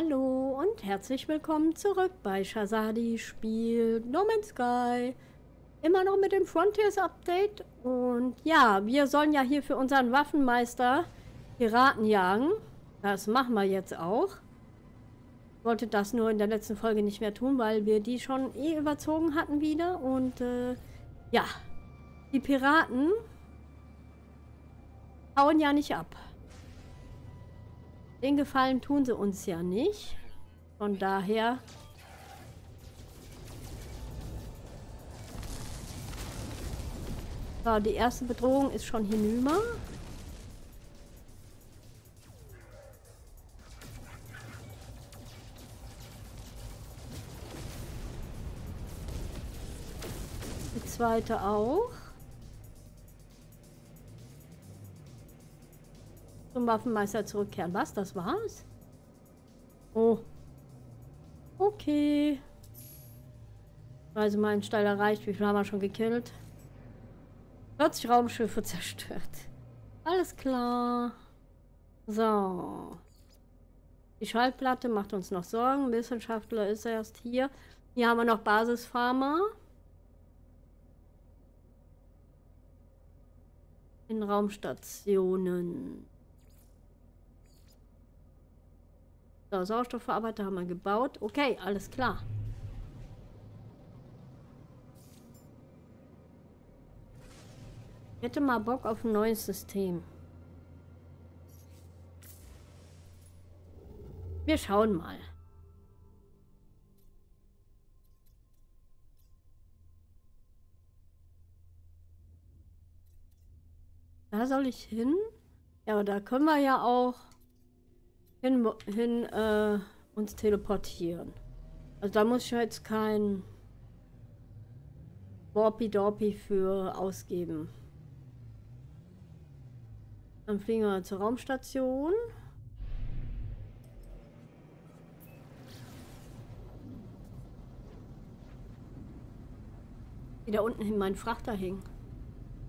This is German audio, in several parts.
Hallo und herzlich willkommen zurück bei Shazadi Spiel No Man's Sky. Immer noch mit dem Frontiers Update. Und ja, wir sollen ja hier für unseren Waffenmeister Piraten jagen. Das machen wir jetzt auch. Ich wollte das nur in der letzten Folge nicht mehr tun, weil wir die schon eh überzogen hatten wieder. Und äh, ja, die Piraten hauen ja nicht ab. Den Gefallen tun sie uns ja nicht. Von daher... So, die erste Bedrohung ist schon hinüber. Die zweite auch. Zum Waffenmeister zurückkehren. Was? Das war's? Oh. Okay. Also mein Stall erreicht. Wie viel haben wir schon gekillt? 40 Raumschiffe zerstört. Alles klar. So. Die Schaltplatte macht uns noch Sorgen. Wissenschaftler ist erst hier. Hier haben wir noch Basisfarmer. In Raumstationen. So, Sauerstoffverarbeiter haben wir gebaut. Okay, alles klar. Ich hätte mal Bock auf ein neues System. Wir schauen mal. Da soll ich hin? Ja, da können wir ja auch hin, hin äh, uns teleportieren. Also da muss ich jetzt kein Warpy-Dorpy für ausgeben. Dann fliegen wir zur Raumstation. Die da unten hin mein Frachter hing.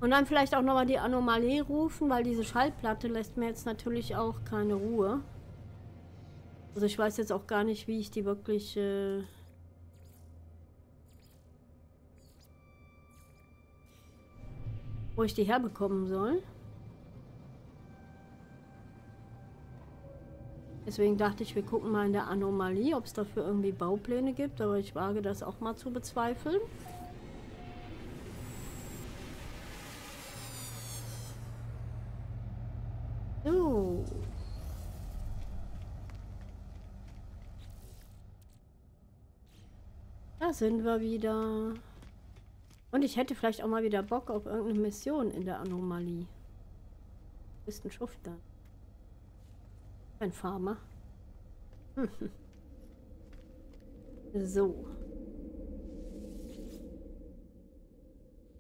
Und dann vielleicht auch nochmal die Anomalie rufen, weil diese Schallplatte lässt mir jetzt natürlich auch keine Ruhe. Also ich weiß jetzt auch gar nicht, wie ich die wirklich... Äh wo ich die herbekommen soll. Deswegen dachte ich, wir gucken mal in der Anomalie, ob es dafür irgendwie Baupläne gibt. Aber ich wage das auch mal zu bezweifeln. So. Da sind wir wieder. Und ich hätte vielleicht auch mal wieder Bock auf irgendeine Mission in der Anomalie. Bist ein Schufter. Ein Farmer. so.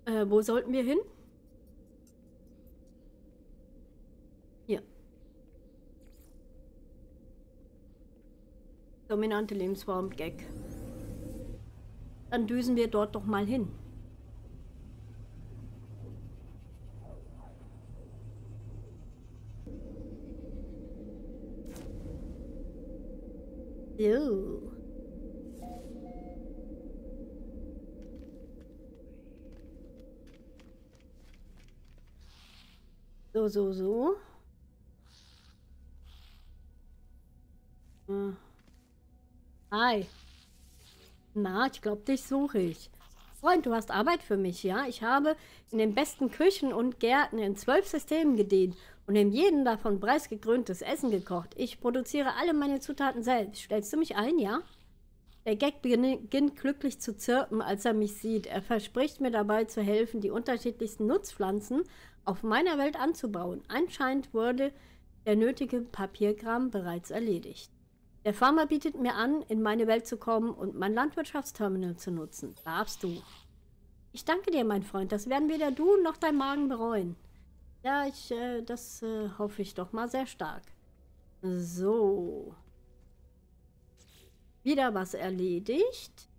Äh, wo sollten wir hin? Hier. Dominante Lebensform Gag. Dann düsen wir dort doch mal hin. So. So, so, so. Hm. Hi. Na, ich glaube, dich suche ich. Freund, du hast Arbeit für mich, ja? Ich habe in den besten Küchen und Gärten in zwölf Systemen gedient und in jedem davon preisgekröntes Essen gekocht. Ich produziere alle meine Zutaten selbst. Stellst du mich ein, ja? Der Gag beginnt glücklich zu zirpen, als er mich sieht. Er verspricht mir dabei zu helfen, die unterschiedlichsten Nutzpflanzen auf meiner Welt anzubauen. Anscheinend wurde der nötige Papierkram bereits erledigt. Der Farmer bietet mir an, in meine Welt zu kommen und mein Landwirtschaftsterminal zu nutzen. Darfst du. Ich danke dir, mein Freund. Das werden weder du noch dein Magen bereuen. Ja, ich, äh, das äh, hoffe ich doch mal sehr stark. So. Wieder was erledigt.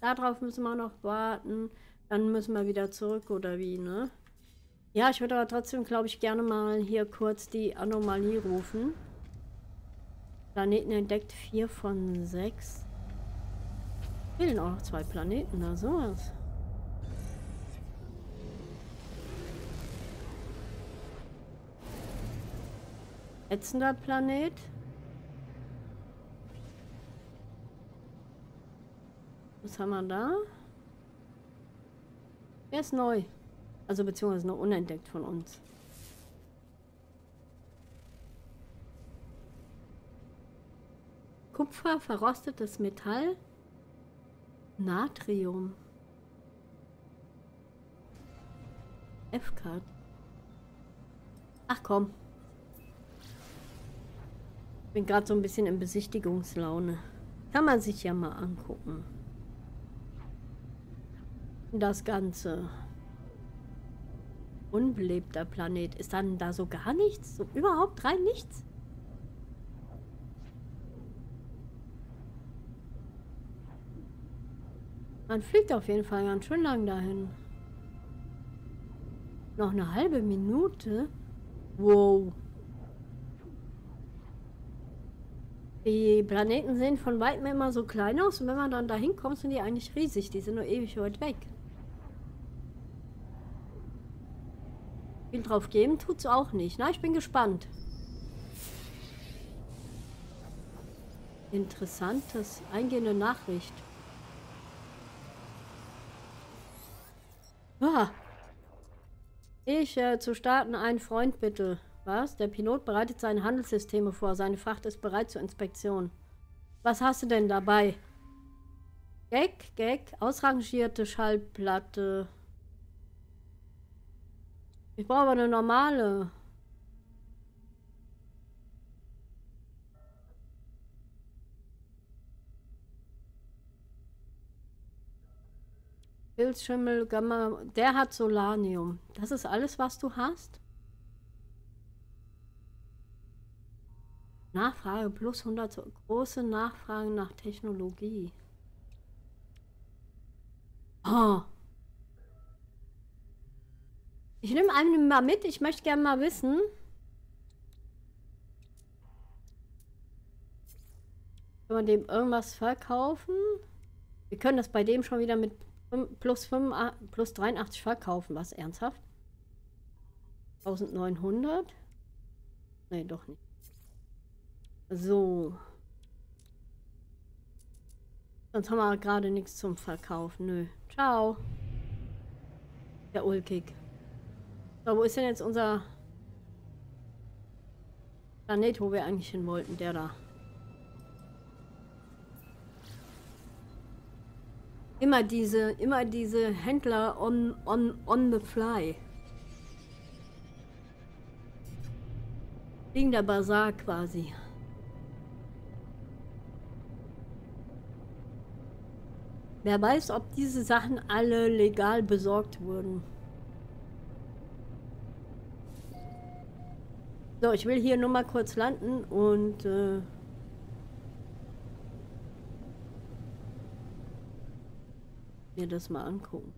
Darauf müssen wir noch warten. Dann müssen wir wieder zurück, oder wie, ne? Ja, ich würde aber trotzdem, glaube ich, gerne mal hier kurz die Anomalie rufen. Planeten entdeckt, vier von sechs. Fehlen auch noch zwei Planeten, da sowas. Ätzender Planet. Was haben wir da? Er ist neu. Also beziehungsweise noch unentdeckt von uns. Kupfer, verrostetes Metall, Natrium. F-Card. Ach komm. Bin gerade so ein bisschen in Besichtigungslaune. Kann man sich ja mal angucken. Das Ganze. Unbelebter Planet. Ist dann da so gar nichts? So überhaupt rein nichts? Man fliegt auf jeden Fall ganz schön lang dahin. Noch eine halbe Minute? Wow. Die Planeten sehen von weitem immer so klein aus und wenn man dann dahin kommt, sind die eigentlich riesig. Die sind nur ewig weit weg. Viel drauf geben tut es auch nicht. Na, ich bin gespannt. Interessantes, eingehende Nachricht. Ich äh, zu starten, ein Freund bitte. Was? Der Pilot bereitet seine Handelssysteme vor. Seine Fracht ist bereit zur Inspektion. Was hast du denn dabei? Gag, Gag, ausrangierte Schallplatte. Ich brauche aber eine normale. Pilzschimmel, Gamma, der hat Solanium. Das ist alles, was du hast? Nachfrage plus 100, große Nachfrage nach Technologie. Oh, ich nehme einen mal mit. Ich möchte gerne mal wissen. Kann man dem irgendwas verkaufen? Wir können das bei dem schon wieder mit plus, 5, plus 83 verkaufen. Was, ernsthaft? 1900? Nee, doch nicht. So. Sonst haben wir gerade nichts zum Verkaufen. Nö. Ciao. Der ulkig. So, wo ist denn jetzt unser Planet, wo wir eigentlich hin wollten? Der da. Immer diese, immer diese Händler on, on, on the fly. der Bazar quasi. Wer weiß, ob diese Sachen alle legal besorgt wurden. So, ich will hier nur mal kurz landen und äh, mir das mal angucken.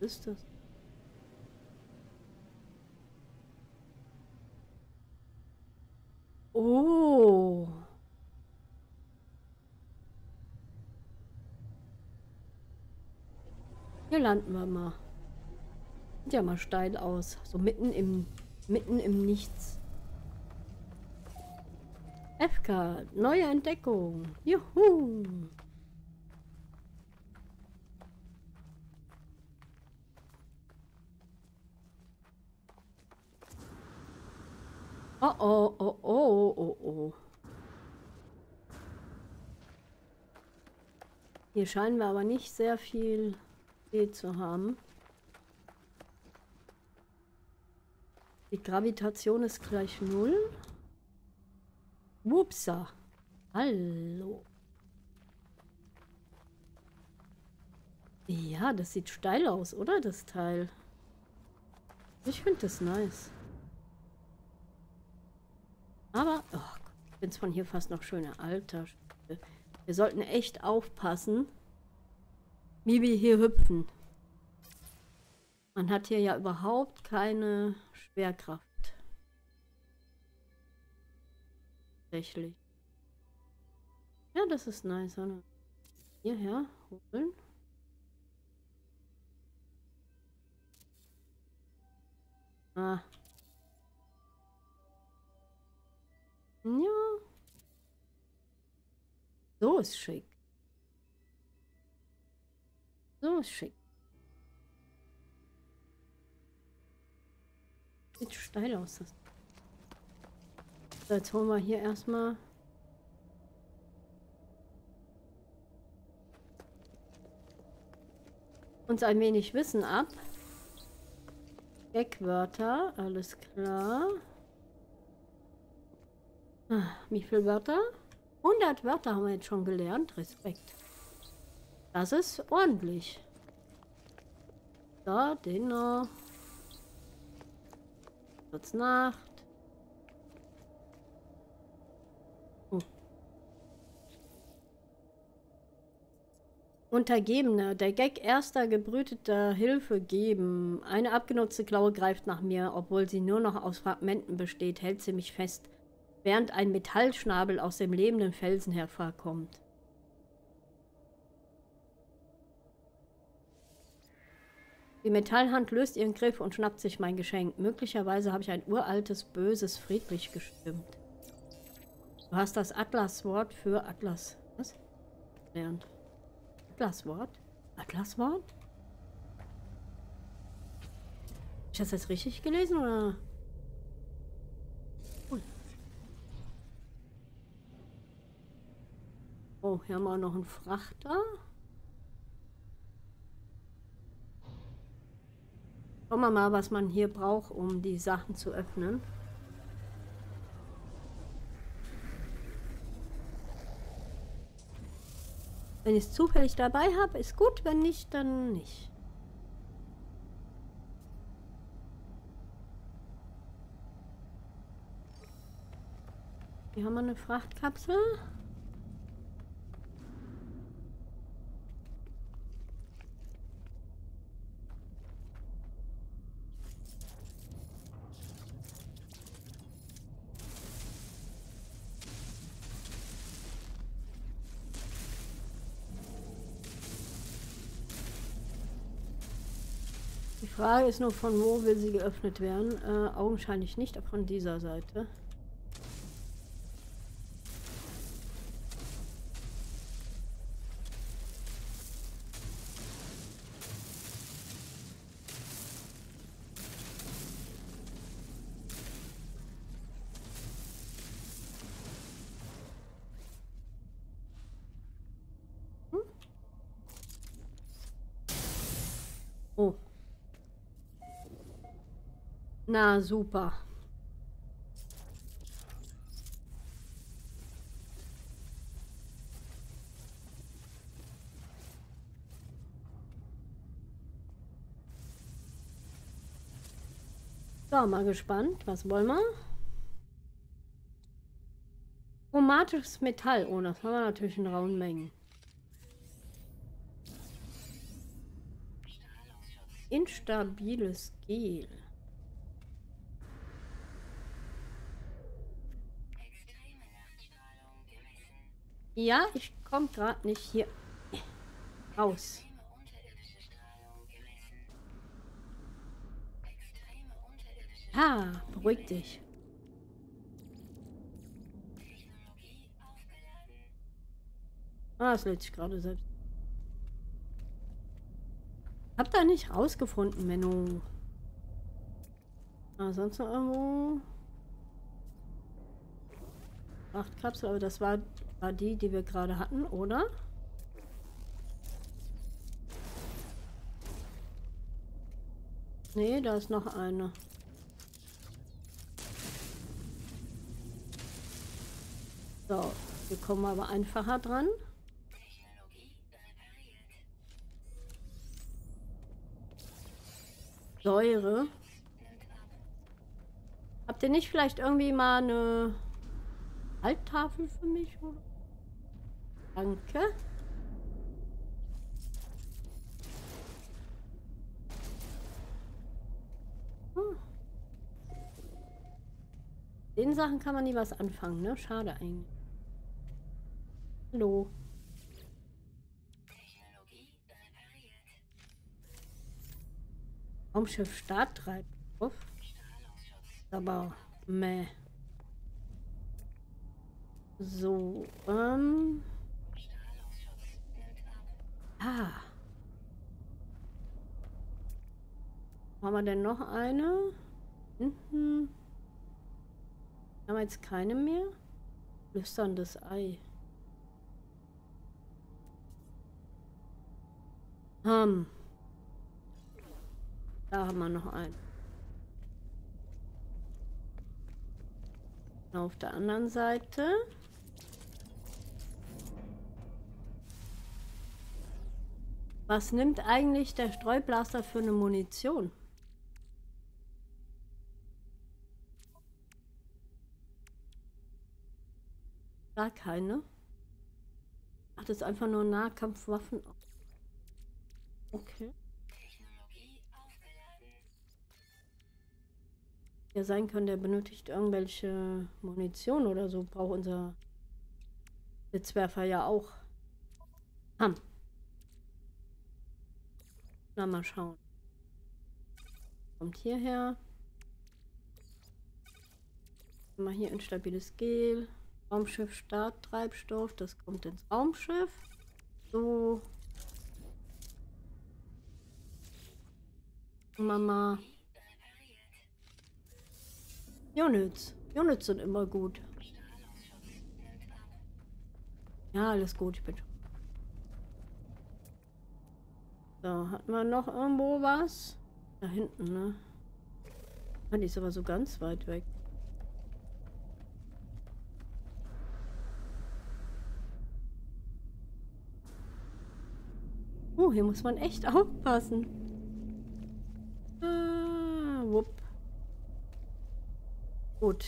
Was ist das? Oh. Hier landen wir mal. Sieht ja mal steil aus. So mitten im Mitten im Nichts. FK, neue Entdeckung. Juhu. Oh oh, oh oh, oh oh. Hier scheinen wir aber nicht sehr viel Tee zu haben. Die Gravitation ist gleich null. Wupsa. Hallo. Ja, das sieht steil aus, oder? Das Teil. Ich finde das nice. Aber, oh, ich finde es von hier fast noch schöner. Alter, wir sollten echt aufpassen, wie wir hier hüpfen. Man hat hier ja überhaupt keine Schwerkraft. Tatsächlich. Ja, das ist nice. Hierher holen. Ah. Ja. So ist schick. So ist schick. Sieht steil aus. Das. So, jetzt holen wir hier erstmal. uns ein wenig Wissen ab. Eckwörter, alles klar. Ah, wie viele Wörter? 100 Wörter haben wir jetzt schon gelernt. Respekt. Das ist ordentlich. So, den noch. Kurz Nacht. Oh. Untergebene. Der Gag erster gebrüteter Hilfe geben. Eine abgenutzte Klaue greift nach mir. Obwohl sie nur noch aus Fragmenten besteht, hält sie mich fest, während ein Metallschnabel aus dem lebenden Felsen hervorkommt. Die Metallhand löst ihren Griff und schnappt sich mein Geschenk. Möglicherweise habe ich ein uraltes, böses, friedlich gestimmt. Du hast das Atlaswort für Atlas. Was? Lernt. Atlaswort? Atlaswort? Ist das jetzt richtig gelesen oder? Oh, hier haben wir noch einen Frachter. Schauen wir mal, was man hier braucht, um die Sachen zu öffnen. Wenn ich es zufällig dabei habe, ist gut. Wenn nicht, dann nicht. Hier haben wir eine Frachtkapsel. Frage ist nur, von wo will sie geöffnet werden? Äh, augenscheinlich nicht von dieser Seite. Na, super. So, mal gespannt. Was wollen wir? Chromatisches Metall. Oh, das haben wir natürlich in rauen Mengen. Instabiles Gel. Ja, ich komme gerade nicht hier raus. Ah, beruhig dich. Ah, es lädt sich gerade selbst. Hab da nicht rausgefunden, Menno. Ah, sonst noch irgendwo. Acht Kapsel, aber das war war die, die wir gerade hatten, oder? Nee, da ist noch eine. So, wir kommen aber einfacher dran. Säure. Habt ihr nicht vielleicht irgendwie mal eine Alttafel für mich? Oder? Danke. den Sachen kann man nie was anfangen, ne? Schade eigentlich. Hallo. Raumschiff Starttreibstoff. Aber meh. So, ähm. Ah. Haben wir denn noch eine? Mhm. Haben wir jetzt keine mehr? Flüsterndes Ei. Hm. Da haben wir noch einen. Auf der anderen Seite. Was nimmt eigentlich der Streublaster für eine Munition? Gar keine. Ach, das ist einfach nur Nahkampfwaffen. Okay. Ja, sein kann, der benötigt irgendwelche Munition oder so. Braucht unser Blitzwerfer ja auch. Ham. Na, mal schauen. Kommt hierher. Mal hier ein stabiles Gel. Raumschiff Starttreibstoff. Das kommt ins Raumschiff. So. Mama. Units. Units sind immer gut. Ja, alles gut, ich bin schon. So, hatten wir noch irgendwo was? Da hinten, ne? Ah, die ist aber so ganz weit weg. Oh, hier muss man echt aufpassen. Ah, wupp. Gut.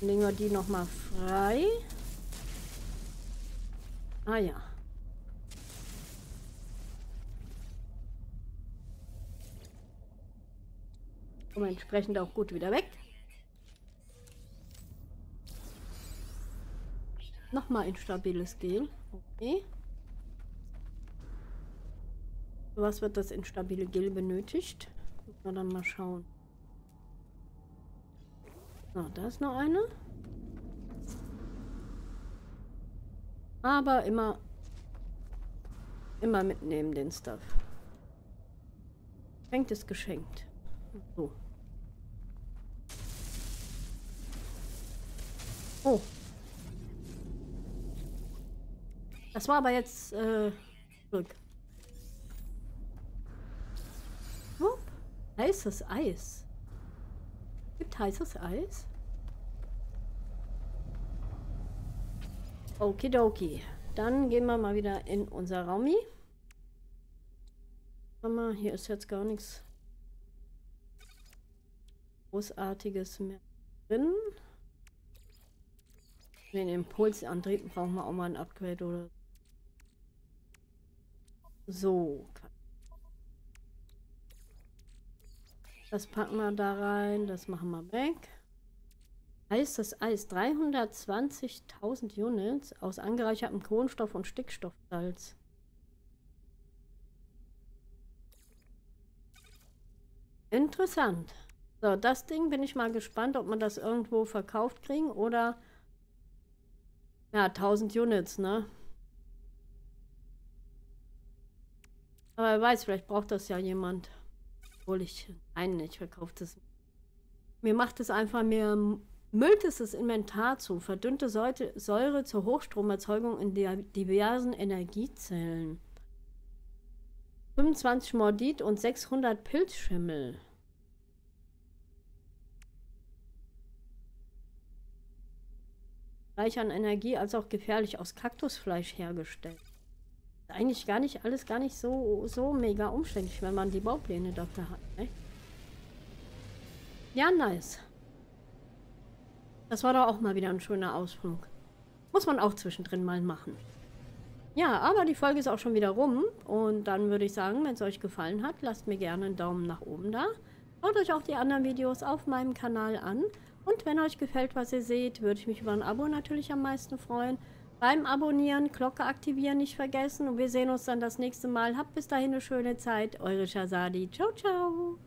Legen wir die noch mal frei. Ah ja. Und entsprechend auch gut wieder weg. Nochmal instabiles Gel. Okay. was wird das instabile Gel benötigt? Müssen wir dann mal schauen. So, da ist noch eine. Aber immer, immer mitnehmen den Stuff. Geschenkt ist geschenkt. So. Oh. Das war aber jetzt äh, Glück. Oh, heißes Eis. Gibt heißes Eis? Okidoki. Dann gehen wir mal wieder in unser Raumi. Mal, hier ist jetzt gar nichts Großartiges mehr drin. Den Impulsantrieb brauchen wir auch mal ein Upgrade oder so. Das packen wir da rein, das machen wir weg. Eis, das Eis. 320.000 Units aus angereichertem Kohlenstoff und Stickstoffsalz. Interessant. So, das Ding bin ich mal gespannt, ob man das irgendwo verkauft kriegen oder... Ja, 1000 Units, ne? Aber wer weiß, vielleicht braucht das ja jemand. Obwohl ich... Nein, ich verkaufe das. Mir macht es einfach mehr müllt es das Inventar zu, verdünnte Säure zur Hochstromerzeugung in diversen Energiezellen. 25 Mordit und 600 Pilzschimmel. Reich an Energie als auch gefährlich aus Kaktusfleisch hergestellt. Eigentlich gar nicht alles gar nicht so, so mega umständlich, wenn man die Baupläne dafür hat. Ne? Ja, nice. Das war doch auch mal wieder ein schöner Ausflug. Muss man auch zwischendrin mal machen. Ja, aber die Folge ist auch schon wieder rum. Und dann würde ich sagen, wenn es euch gefallen hat, lasst mir gerne einen Daumen nach oben da. Schaut euch auch die anderen Videos auf meinem Kanal an. Und wenn euch gefällt, was ihr seht, würde ich mich über ein Abo natürlich am meisten freuen. Beim Abonnieren, Glocke aktivieren nicht vergessen. Und wir sehen uns dann das nächste Mal. Habt bis dahin eine schöne Zeit. Eure Shazadi. Ciao, ciao.